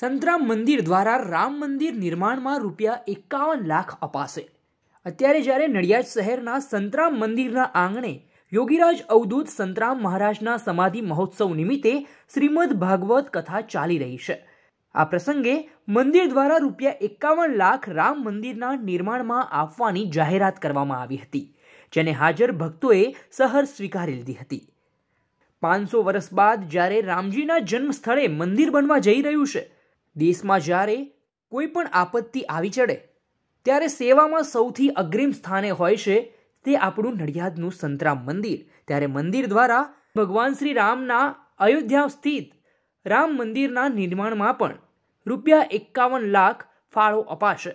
સંતરામ મંદિર દ્વારા રામ મંદિર નિર્માણમાં રૂપિયા એકાવન લાખ અપાશે. અત્યારે જ્યારે નડિયાદ શહેરના સંતરામ મંદિરના આંગણે યોગીરાજ અવધૂત સંતરામ મહારાજના સમાધિ મહોત્સવ નિમિત્તે શ્રીમદ ભાગવત કથા ચાલી રહી છે. આ પ્રસંગે મંદિર દ્વારા રૂપિયા એકાવન લાખ રામ મંદિરના નિર્માણમાં આપવાની જાહેરાત કરવામાં આવી હતી, જેને હાજર ભક્તોએ સહર સ્વીકારી લીધી હતી. પાંચસો વર્ષ બાદ જ્યારે રામજીના જન્મ સ્થળે મંદિર બનવા જઈ રહ્યું છે દેશમાં જ્યારે કોઈ પણ આપત્તિ આવી ચડે, ત્યારે સેવામાં સૌથી અગ્રિમ સ્થાને હોય છે તે આપણું નડિયાદનું સંતરામ મંદિર. ત્યારે મંદિર દ્વારા ભગવાન શ્રી રામના અયોધ્યા સ્થિત રામ મંદિરના નિર્માણમાં પણ રૂપિયા એકાવન લાખ ફાળો અપાશે.